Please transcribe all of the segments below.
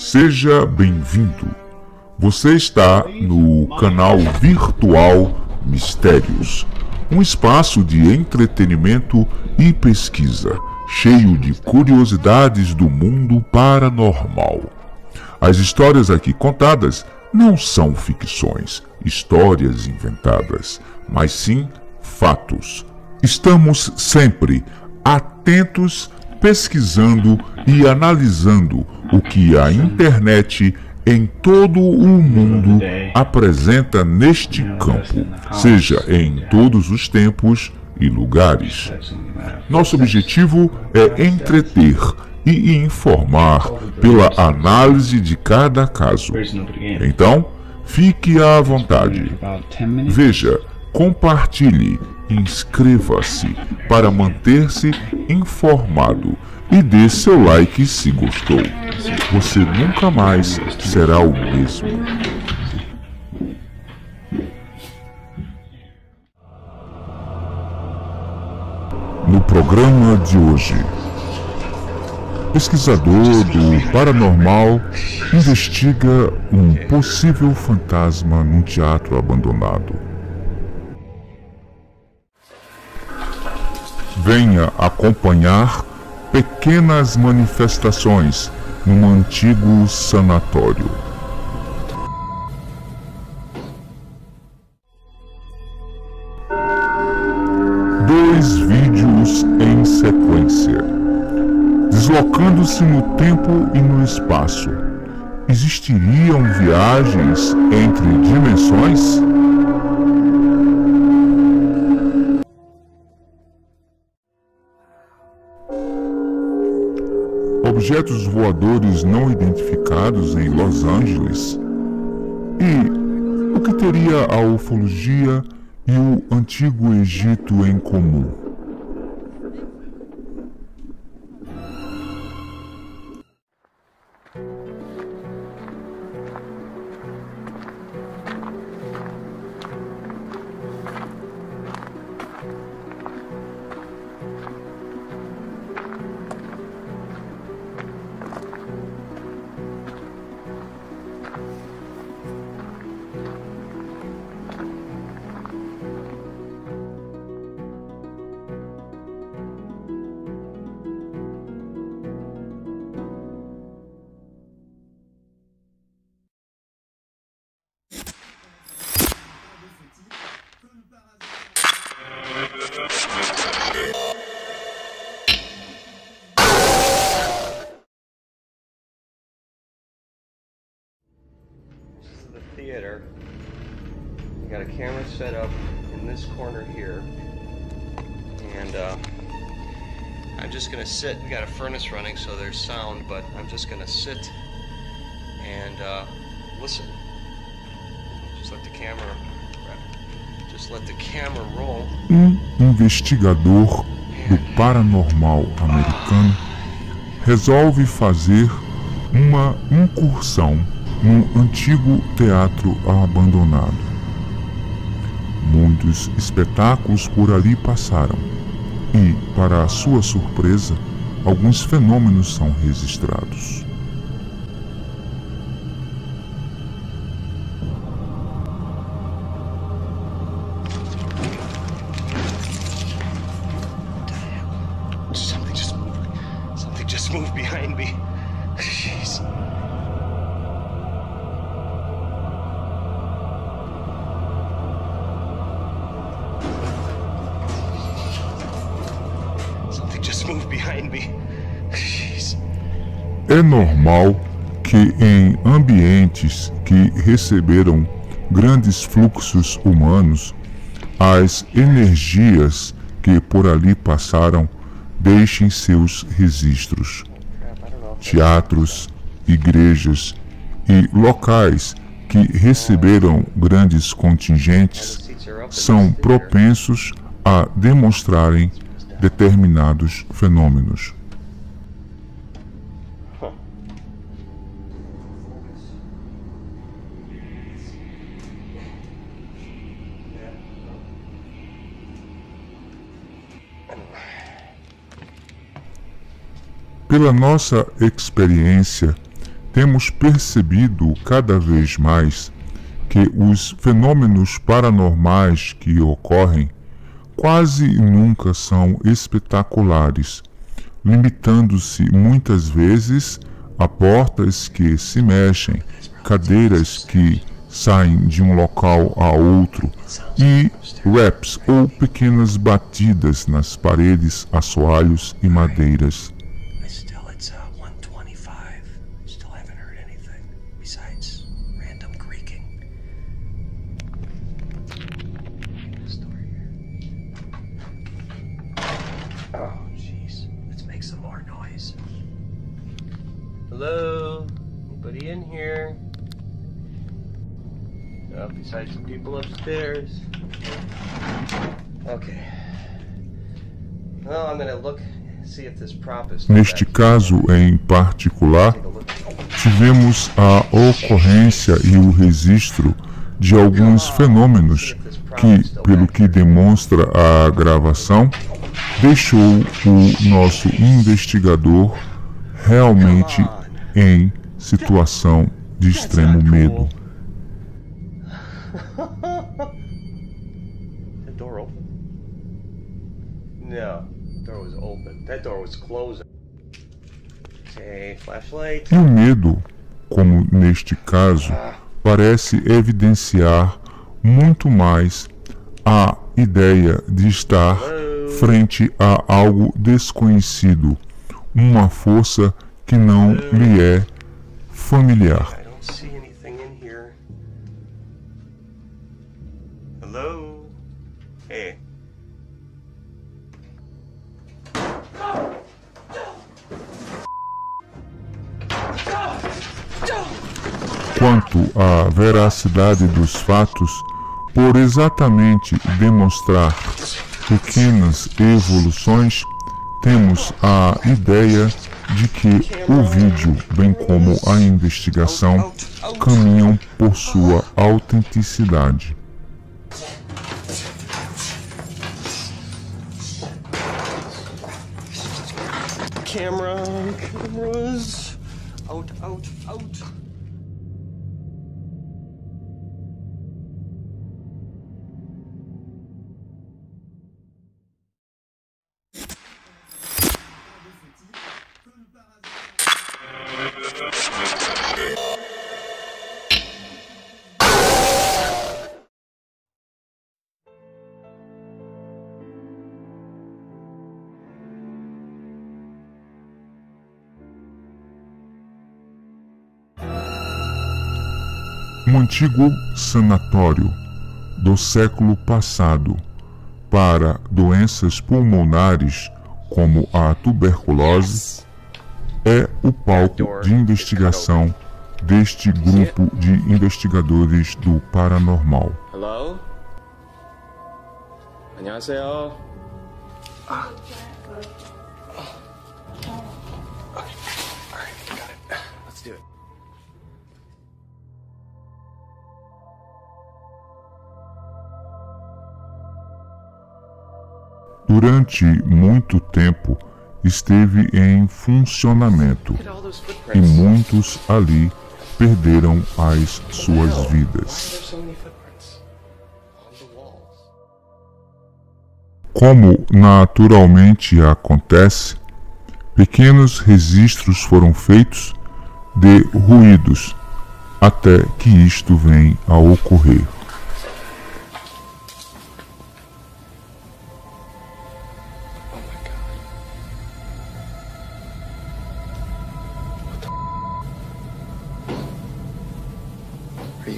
Seja bem-vindo. Você está no canal virtual Mistérios, um espaço de entretenimento e pesquisa, cheio de curiosidades do mundo paranormal. As histórias aqui contadas não são ficções, histórias inventadas, mas sim fatos. Estamos sempre atentos, pesquisando e analisando o que a internet em todo o mundo apresenta neste campo, seja em todos os tempos e lugares. Nosso objetivo é entreter e informar pela análise de cada caso. Então, fique à vontade. Veja, compartilhe, inscreva-se para manter-se informado e dê seu like se gostou. Você nunca mais será o mesmo. No programa de hoje, pesquisador do paranormal investiga um possível fantasma num teatro abandonado. Venha acompanhar pequenas manifestações num antigo sanatório. Dois vídeos em sequência. Deslocando-se no tempo e no espaço. Existiriam viagens entre dimensões? Objetos voadores não identificados em Los Angeles? E o que teria a ufologia e o antigo Egito em comum? Corner here. And uh, I'm just gonna sit. We got a furnace running, so there's sound, but I'm just gonna sit and uh, listen. Just let the camera. Just let the camera roll. Um investigador do paranormal americano resolve fazer uma incursão num antigo teatro abandonado. Muitos espetáculos por ali passaram e, para sua surpresa, alguns fenômenos são registrados. Something just moved. Behind me. Jeez. É normal que em ambientes que receberam grandes fluxos humanos, as energias que por ali passaram deixem seus registros. Teatros, igrejas e locais que receberam grandes contingentes são propensos a demonstrarem determinados fenômenos. Pela nossa experiência, temos percebido cada vez mais que os fenômenos paranormais que ocorrem quase nunca são espetaculares, limitando-se muitas vezes a portas que se mexem, cadeiras que saem de um local a outro e raps ou pequenas batidas nas paredes, assoalhos e madeiras. Hello? Anybody in here? Oh, besides some people upstairs. Okay. Well, I'm gonna look, see if this prop is Neste caso em particular, tivemos a ocorrência e o registro de alguns fenômenos que, pelo que demonstra a gravação, deixou o nosso investigador realmente em situação de extremo medo. E o medo, como neste caso, parece evidenciar muito mais a ideia de estar frente a algo desconhecido, uma força que não lhe é familiar. Quanto à veracidade dos fatos, por exatamente demonstrar pequenas evoluções, temos a ideia de que o vídeo, bem como a investigação, caminham por sua autenticidade. Camera, cameras, out, out, out. um antigo sanatório do século passado para doenças pulmonares como a tuberculose é o palco de investigação deste grupo de investigadores do paranormal. Hello? 안녕하세요. Durante muito tempo esteve em funcionamento e muitos ali perderam as suas vidas. Como naturalmente acontece, pequenos registros foram feitos de ruídos até que isto vem a ocorrer.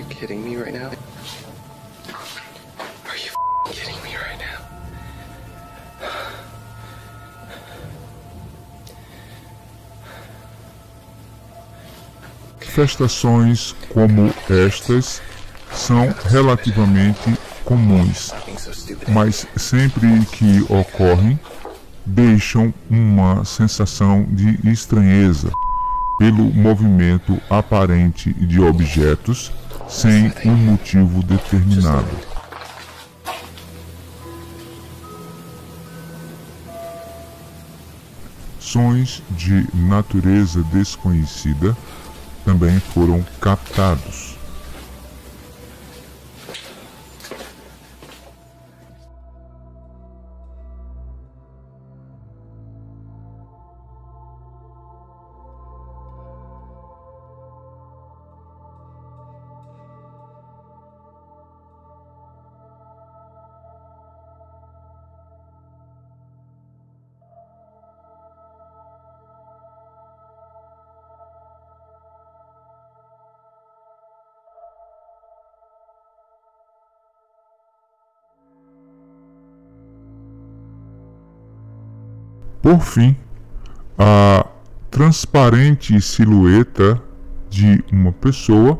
Kidding me right now? Are you kidding me right now? Festações como estas são relativamente comuns, mas sempre que ocorrem, deixam uma sensação de estranheza pelo movimento aparente de objetos sem um motivo determinado. Sons de natureza desconhecida também foram captados. Por fim, a transparente silhueta de uma pessoa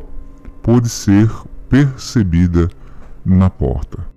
pôde ser percebida na porta.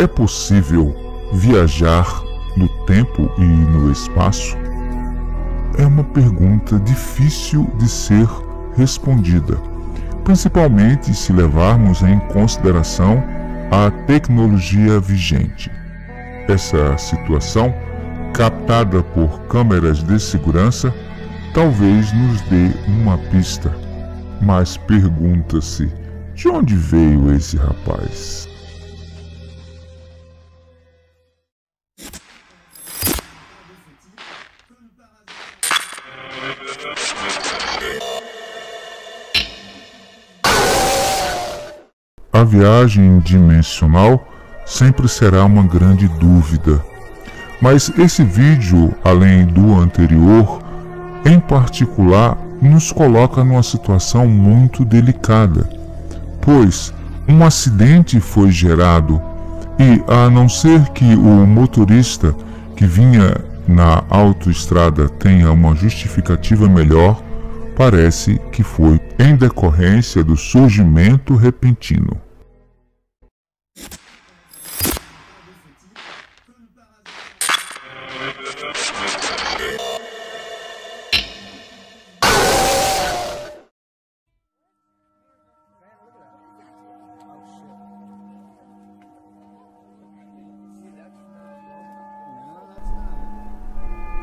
É possível viajar no tempo e no espaço? É uma pergunta difícil de ser respondida, principalmente se levarmos em consideração a tecnologia vigente. Essa situação, captada por câmeras de segurança, talvez nos dê uma pista. Mas pergunta-se: de onde veio esse rapaz? A viagem dimensional sempre será uma grande dúvida. Mas esse vídeo, além do anterior, em particular, nos coloca numa situação muito delicada, pois um acidente foi gerado e, a não ser que o motorista que vinha na autoestrada tenha uma justificativa melhor, parece que foi em decorrência do surgimento repentino.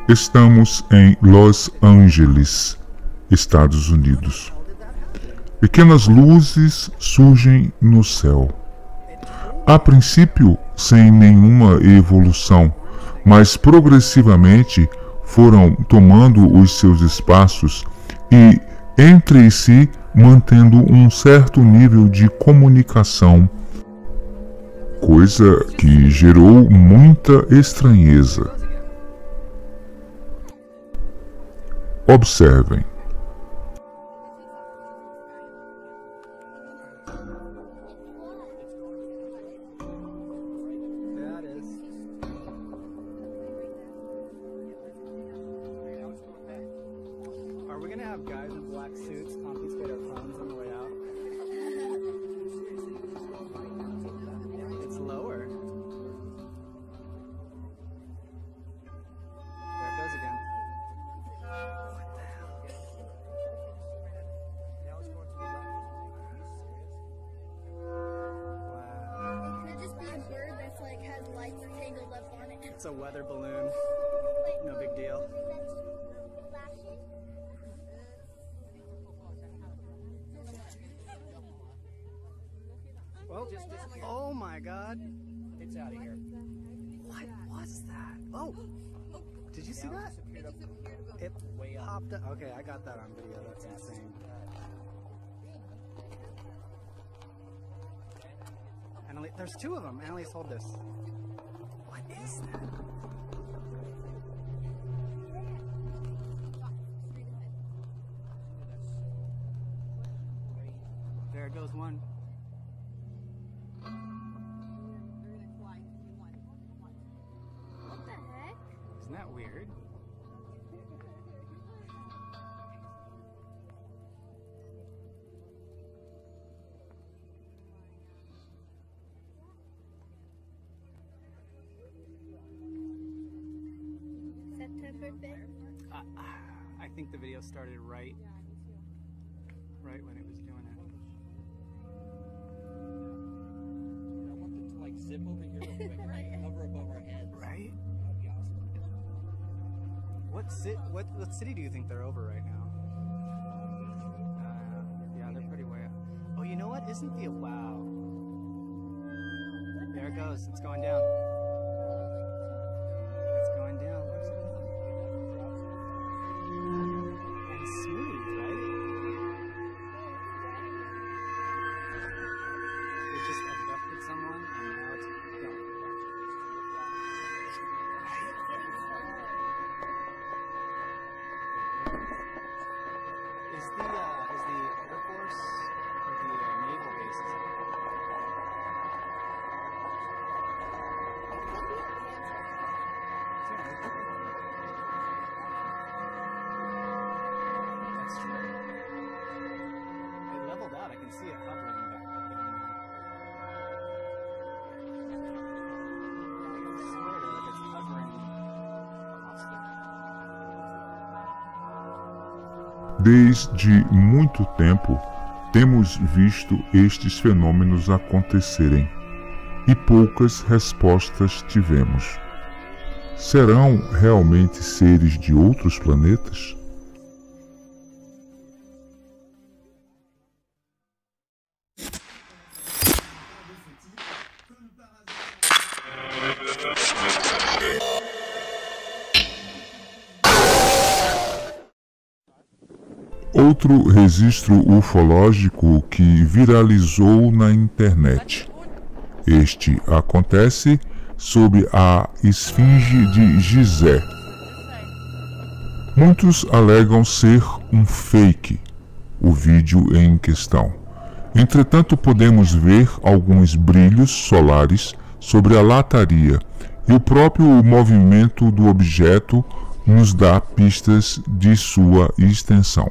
Estamos em Los Angeles, Estados Unidos. Pequenas luzes surgem no céu. A princípio, sem nenhuma evolução, mas progressivamente foram tomando os seus espaços e entre si mantendo um certo nível de comunicação, coisa que gerou muita estranheza. Observem. Are we gonna have guys in black suits confiscate our phones It's a weather balloon. No big deal. Well, oh my god. It's out of here. What was that? Oh! Did you see that? It popped up. Okay, I got that on video. That's insane. Annalise, there's two of them. Annalise, hold this is that? There goes one. Think the video started right, right when it was doing it. I want them to like zip over here real quick and like hover above our heads. Right? That'd be awesome. What city? What what city do you think they're over right now? Uh, yeah, they're pretty way up. Oh, you know what? Isn't the wow? There it goes. It's going down. Desde muito tempo, temos visto estes fenômenos acontecerem e poucas respostas tivemos. Serão realmente seres de outros planetas? Outro registro ufológico que viralizou na internet. Este acontece sob a esfinge de Gizé. Muitos alegam ser um fake o vídeo em questão. Entretanto, podemos ver alguns brilhos solares sobre a lataria e o próprio movimento do objeto nos dá pistas de sua extensão.